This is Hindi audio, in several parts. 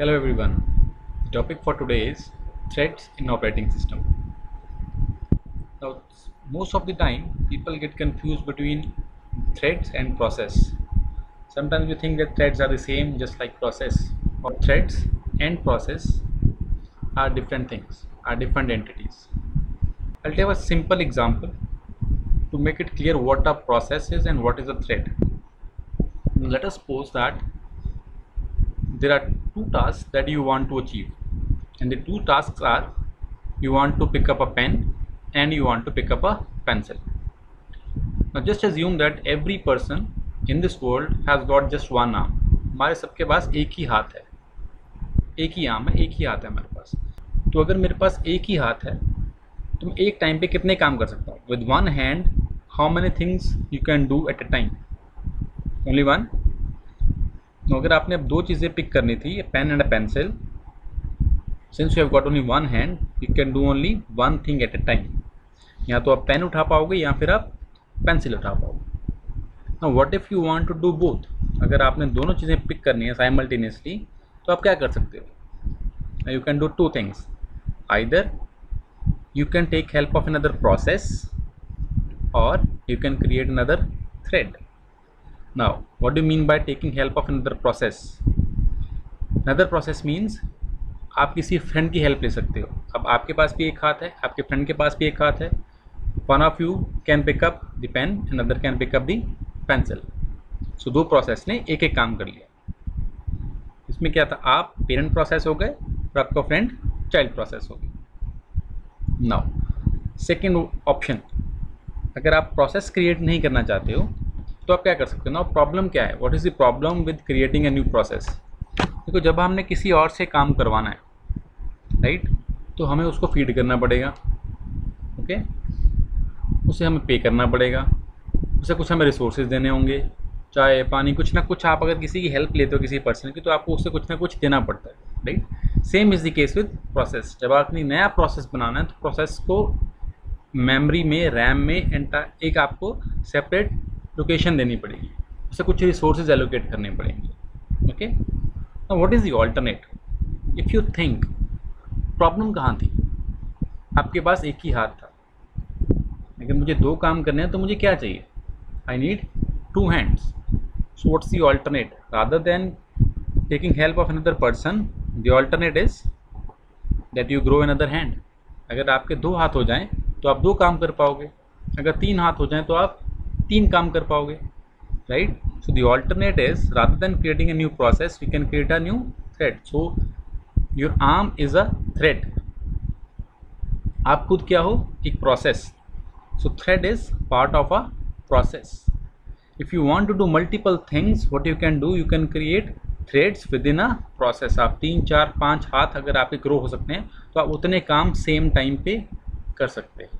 Hello everyone. The topic for today is threads in operating system. Now, most of the time people get confused between threads and process. Sometimes we think that threads are the same just like process or threads and process are different things, are different entities. I'll take a simple example to make it clear what a process is and what is a thread. Let us suppose that there are two tasks that you want to achieve and the two tasks are you want to pick up a pen and you want to pick up a pencil now just assume that every person in this world has got just one arm हमारे सबके पास एक ही हाथ है एक ही आर्म है एक ही हाथ है हमारे पास तो अगर मेरे पास एक ही हाथ है तो मैं एक टाइम पे कितने काम कर सकता हूँ with one hand how many things you can do at a time only one तो अगर आपने अब दो चीज़ें पिक करनी थी pen and pencil since you have got only one hand you can do only one thing at a time या तो आप पेन उठा पाओगे या फिर आप पेंसिल उठा पाओगे। ना what if you want to do both अगर आपने दोनों चीज़ें पिक करनी है साइमल्टेनियसली तो आप क्या कर सकते हो? You can do two things either you can take help of another process, or you can create another thread. Now, what do you mean by taking help of another process? Another process means आप किसी फ्रेंड की हेल्प ले सकते हो। अब आपके पास भी एक हाथ है, आपके फ्रेंड के पास भी एक हाथ है। One of you can pick up the pen and other can pick up the pencil so दो प्रोसेस ने एक एक काम कर लिया। इसमें क्या था? आप पेरेंट प्रोसेस हो गए और आपका फ्रेंड चाइल्ड प्रोसेस हो गया। नाउ सेकेंड ऑप्शन अगर आप प्रोसेस क्रिएट नहीं करना चाहते हो तो आप क्या कर सकते हो? ना प्रॉब्लम क्या है? What is the problem with creating a new process देखो, जब हमने किसी और से काम करवाना है राइट तो हमें उसको फ़ीड करना पड़ेगा ओके उसे हमें पे करना पड़ेगा, उसे कुछ हमें रिसोर्सेज देने होंगे चाय पानी कुछ ना कुछ आप अगर किसी की हेल्प लेते हो किसी पर्सन की तो आपको उससे कुछ ना कुछ देना पड़ता है right same is the case with process जब आपने नया प्रोसेस बनाना है तो प्रोसेस को मेमोरी में रैम में एंटा एक आपको सेपरेट लोकेशन देनी पड़ेगी। उसे कुछ रिसोर्सेज एलोकेट करने पड़ेंगे। Okay what is the alternate if you think problem कहाँ थी? आपके पास एक ही हाथ था। लेकिन मुझे दो काम करने हैं तो मुझे क्या चाहिए? I need two hands so what's the alternate rather than taking help of another person the alternate is that you grow another hand अगर आपके दो हाथ हो जाएँ तो आप दो काम कर पाओगे। अगर तीन हाथ हो जाएँ तो आप तीन काम कर पाओगे, right? So, the alternate is rather than creating a new process, we can create a new thread. So, your arm is a thread. आप खुद क्या हो? एक process so thread is part of a process if you want to do multiple things what you can do you can create threads within a process आप तीन, चार, पाँच हाथ अगर आपके ग्रो हो सकते हैं तो आप उतने काम सेम टाइम पे कर सकते हैं।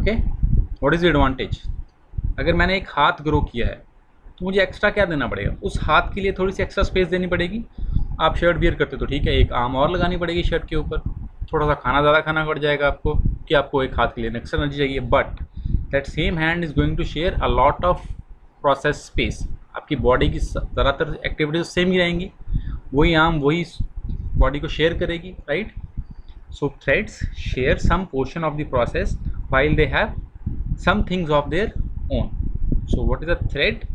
ओके व्हाट इज़ एडवांटेज अगर मैंने एक हाथ ग्रो किया है तो मुझे एक्स्ट्रा क्या देना पड़ेगा? उस हाथ के लिए थोड़ी सी एक्स्ट्रा स्पेस देनी पड़ेगी। आप शर्ट वियर करते तो ठीक है, एक आम और लगानी पड़ेगी शर्ट के ऊपर। थोड़ा सा खाना ज़्यादा खाना पड़ जाएगा आपको, कि आपको एक हाथ के लिए एक्स्ट्रा एनर्जी चाहिए। But that same hand is going to share a lot of process space आपकी बॉडी की ज़्यादातर एक्टिविटीज़ सेम ही रहेंगी। वही आम, वही बॉडी को शेयर करेगी right so threads share some portion of the process while they have some things of their own so what is a thread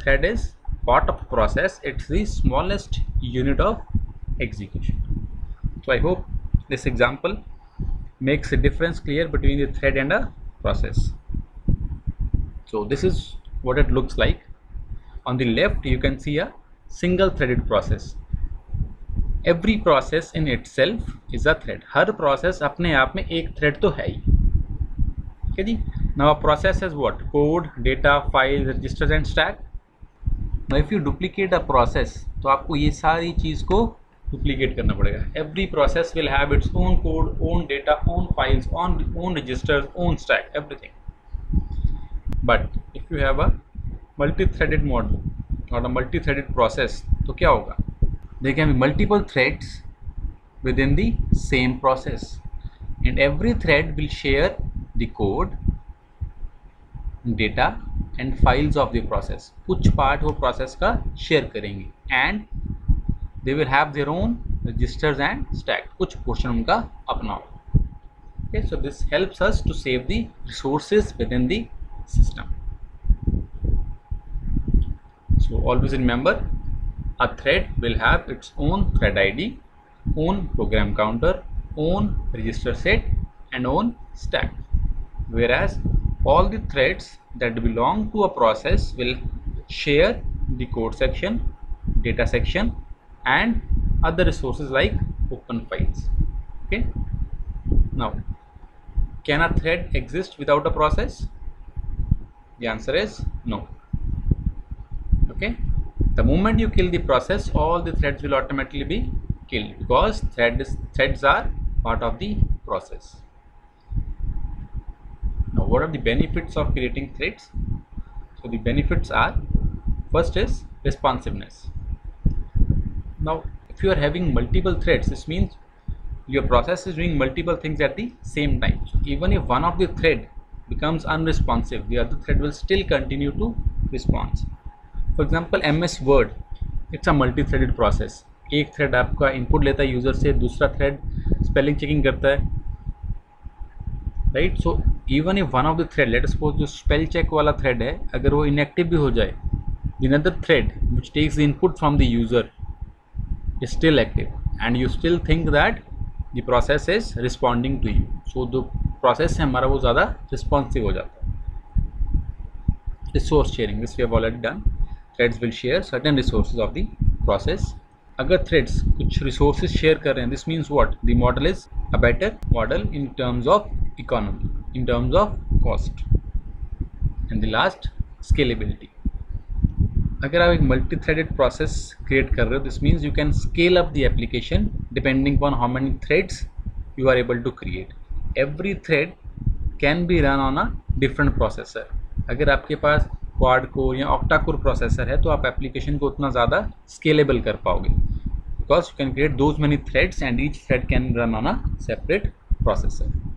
thread is part of process it's the smallest unit of execution so i hope this example makes a difference clear between the thread and a process so this is what it looks like on the left you can see a single threaded process every process in itself is a thread her process अपने आप में एक thread तो है ही ठीक है जी Now process has what code data files registers and stack now if you duplicate a process तो आपको ये सारी चीज़ को duplicate करना पड़ेगा every process will have its own code own data own files own own registers own stack everything but if you have a multi-threaded model or a multi-threaded process तो क्या होगा there can be multiple threads within the same process and every thread will share the code data and files of the process कुछ पार्ट वो प्रोसेस का शेयर करेंगे. And they will have their own registers and stack कुछ पोर्शन उनका अपना okay so this helps us to save the resources within the system so always remember a thread will have its own thread ID own program counter own register set and own stack whereas all the threads that belong to a process will share the code section data section and other resources like open files. Okay? Now can a thread exist without a process? The answer is no. Okay? The moment you kill the process all the threads will automatically be killed because threads threads are part of the process what are the benefits of creating threads so the benefits are first is responsiveness now if you are having multiple threads this means your process is doing multiple things at the same time so even if one of the thread becomes unresponsive the other thread will still continue to respond for example ms word it's a multi-threaded process एक थ्रेड आपका इनपुट लेता है यूज़र से दूसरा थ्रेड स्पेलिंग चेकिंग करता है right so even if one of the thread let suppose जो स्पेल चेक वाला थ्रेड है, अगर वो इनएक्टिव भी हो जाए the other thread which takes the input from the user is still active and you still think that the process is responding to you so जो प्रोसेस है हमारा वो ज़्यादा रिस्पॉन्सिव हो जाता है। Resource sharing this we have already done threads will share certain resources of the process अगर थ्रेड्स कुछ रिसोर्सेज शेयर कर रहे हैं this means what the model is a better model in terms of economy in terms of cost and the last scalability अगर आप एक मल्टी थ्रेडेड प्रोसेस क्रिएट कर रहे हो this means you can scale up the application depending upon how many threads you are able to create every thread can be run on a different processor अगर आपके पास क्वाड कोर या ऑक्टा कोर प्रोसेसर है तो आप एप्लीकेशन को उतना ज़्यादा स्केलेबल कर पाओगे। Because you can create those many threads and each thread can run on a separate processor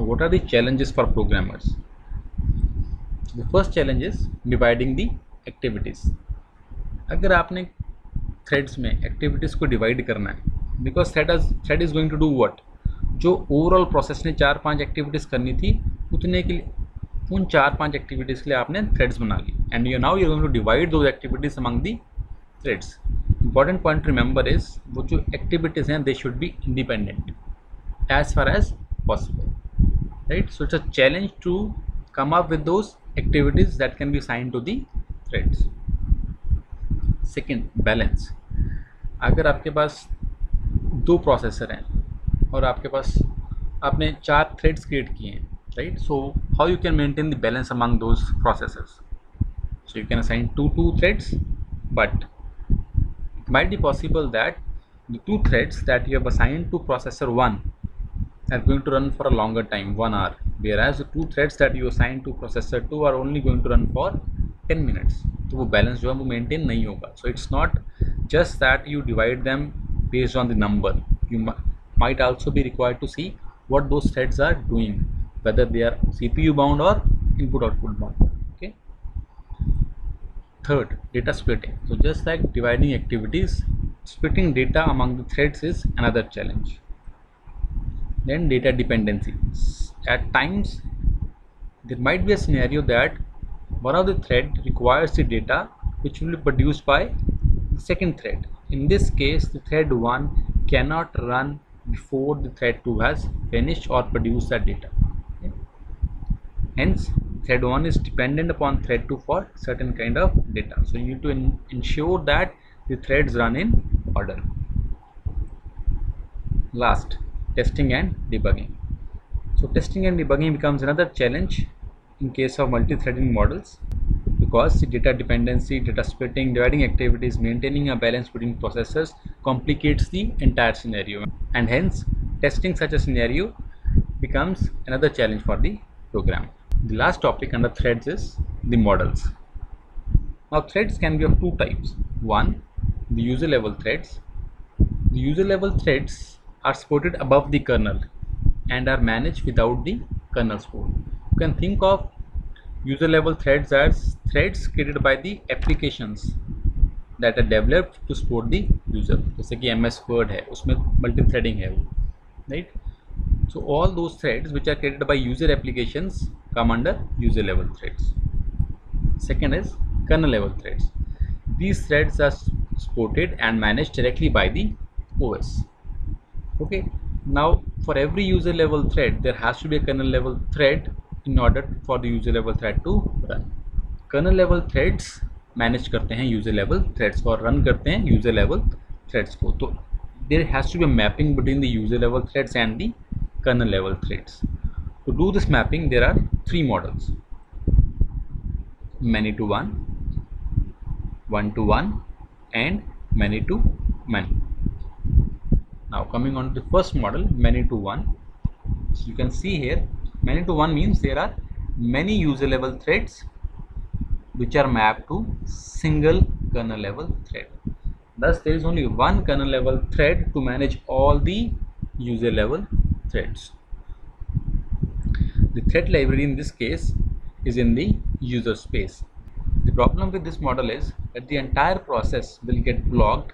what are the challenges for programmers? The first challenge is dividing the activities. अगर आपने थ्रेड्स में एक्टिविटीज़ को डिवाइड करना है because thread thread is going to do what जो ओवरऑल प्रोसेस ने चार पाँच एक्टिविटीज़ करनी थी, उतने के लिए, उन चार पाँच एक्टिविटीज़ के लिए आपने थ्रेड्स बना ली and you now you going to divide दो activities among the threads important point remember is वो जो एक्टिविटीज़ हैं they should be independent as far as possible right so it's a challenge to come up with those activities that can be assigned to the threads second balance अगर आपके पास दो प्रोसेसर हैं और आपके पास आपने चार थ्रेड्स क्रिएट किए हैं right so how you can maintain the balance among those processors so you can assign two two threads but it might be possible that the two threads that you have assigned to processor 1 are going to run for a longer time one hour whereas the two threads that you assign to processor 2 are only going to run for 10 minutes तो वो बैलेंस जो है वो मेंटेन नहीं होगा so it's not just that you divide them based on the number you might also be required to see what those threads are doing whether they are CPU bound or input output bound okay third data splitting so just like dividing activities splitting data among the threads is another challenge then data dependency. At times there might be a scenario that one of the thread requires the data which will be produced by the second thread. In this case the thread 1 cannot run before the thread 2 has finished or produced that data. Hence thread 1 is dependent upon thread 2 for certain kind of data. So you need to ensure that the threads run in order. Last testing and debugging so testing and debugging becomes another challenge in case of multi-threading models because the data dependency, data splitting, dividing activities, maintaining a balance between processors complicates the entire scenario and hence testing such a scenario becomes another challenge for the program. The last topic under threads is the models. Now threads can be of two types. One, the user level threads. The user level threads are supported above the kernel and are managed without the kernel support. You can think of user level threads as threads created by the applications that are developed to support the user जैसे कि एम एस वर्ड है उसमें मल्टी थ्रेडिंग है वो right so all those threads which are created by user applications come under user level threads second is kernel level threads these threads are supported and managed directly by the os Okay now for every user level thread there has to be a kernel level thread in order for the user level thread to run kernel level threads manage करते हैं यूज़र लेवल थ्रेड्स को और रन करते हैं यूज़र लेवल थ्रेड्स को तो there has to be mapping between the user level threads and the kernel level threads. To do this mapping, there are three models many to one, one to one, and many to many. Now, coming on to the first model, many to one. So, you can see here, many to one means there are many user level threads which are mapped to single kernel level thread. Thus, there is only one kernel level thread to manage all the user level threads. The thread library in this case is in the user space. The problem with this model is that the entire process will get blocked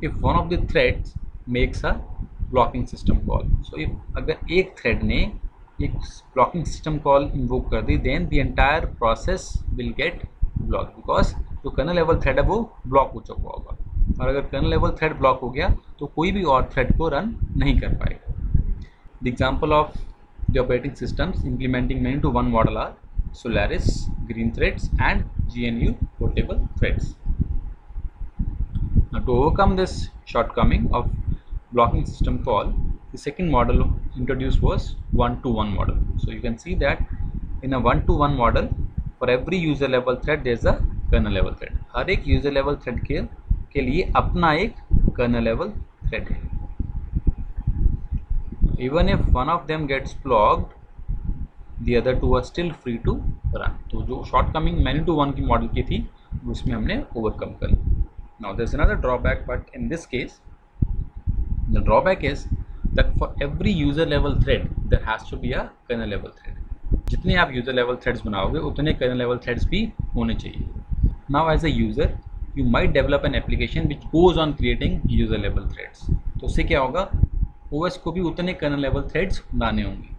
if one of the threads makes a blocking system call. So if अगर एक thread ने एक blocking system call invoke कर दी then the entire process will get blocked because जो kernel level thread है वो block हो चुका होगा और अगर kernel level thread block हो गया तो कोई भी और thread को run नहीं कर पाएगा The example of the operating systems implementing many to one model are Solaris, Green Threads and GNU Portable Threads. Now to overcome this shortcoming of blocking system call, the second model introduced was one-to-one model. So you can see that in a one-to-one model, for every user level thread there is a kernel level thread. हर एक user level thread के के लिए अपना एक kernel level thread है even if one of them gets blocked the other two are still free to run तो जो shortcoming many to one की model की थी उसमें हमने overcome कर ली now there's another drawback but in this case the drawback is that for every user level thread there has to be a kernel level thread जितने आप user level threads बनाओगे उतने kernel level threads भी होने चाहिए now as a user you might develop an application which goes on creating user level threads तो उससे क्या होगा OS को भी उतने kernel level threads बनाने होंगे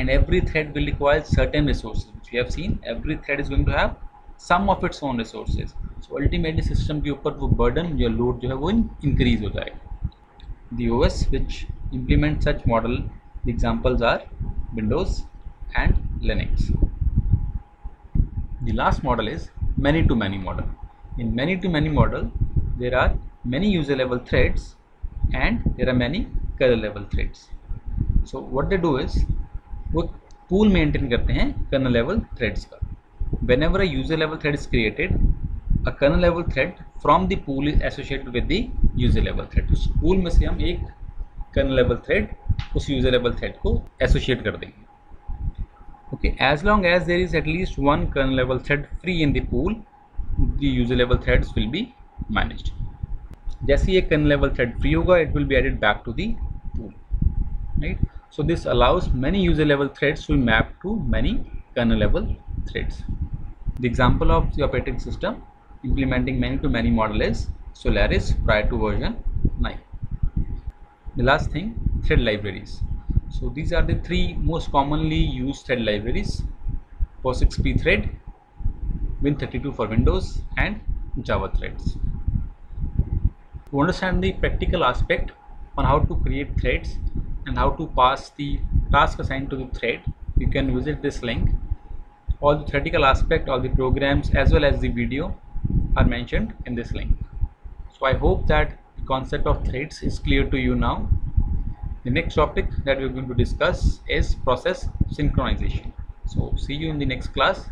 and every thread will require certain resources which we have seen every thread is going to have some of its own resources so ultimately system के ऊपर वो burden या load जो है वो increase हो जाएगा the OS which implement such model the examples are Windows and Linux the last model is many to many model in many to many model there are many user level threads and there are many kernel level threads so what they do is वो pool maintain करते हैं kernel level threads का whenever a user level thread is created a kernel level thread from the pool is associated with the user level thread उस pool में से हम एक kernel level thread उस user level thread को associate कर देंगे okay as long as there is at least one kernel level thread free in the pool the user level threads will be managed जैसे ये kernel level thread free होगा it will be added back to the pool right so this allows many user level threads to be mapped to many kernel level threads the example of the operating system implementing many to many model is Solaris prior to version 9 the last thing thread libraries. So these are the three most commonly used thread libraries. POSIX thread Win32 for Windows and Java threads. To understand the practical aspect on how to create threads and how to pass the task assigned to the thread you can visit this link. All the theoretical aspect all the programs as well as the video are mentioned in this link. So i hope that the concept of threads is clear to you now. The next topic that we're going to discuss is process synchronization. So see you in the next class